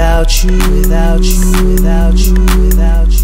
without you, without you, without you, without you.